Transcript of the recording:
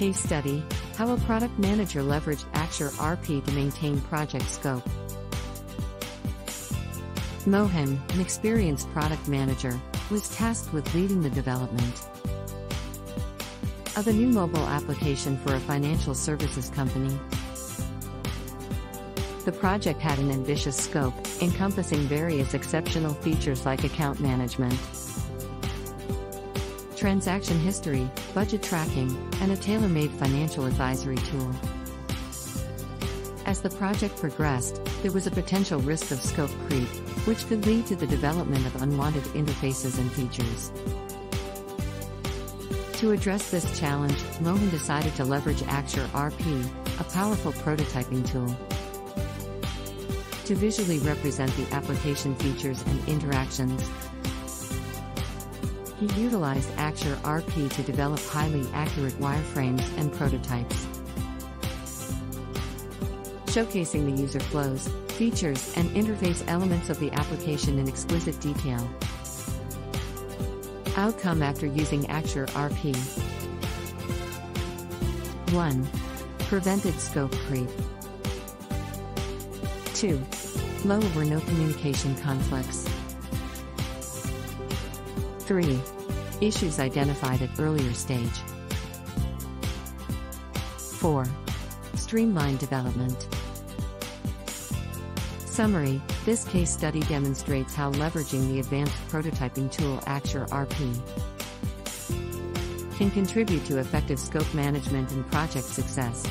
Case study How a product manager leveraged Axure RP to maintain project scope. Mohan, an experienced product manager, was tasked with leading the development of a new mobile application for a financial services company. The project had an ambitious scope, encompassing various exceptional features like account management, transaction history, budget tracking, and a tailor made financial advisory tool. As the project progressed, there was a potential risk of scope creep, which could lead to the development of unwanted interfaces and features. To address this challenge, Mohan decided to leverage Axure RP, a powerful prototyping tool. To visually represent the application features and interactions, he utilized Axure RP to develop highly accurate wireframes and prototypes. Showcasing the user flows, features, and interface elements of the application in exquisite detail. Outcome after using Axure RP 1. Prevented scope creep. 2. Low or no communication conflicts. 3. Issues identified at earlier stage. 4. Streamlined development. Summary This case study demonstrates how leveraging the advanced prototyping tool Axure RP can contribute to effective scope management and project success.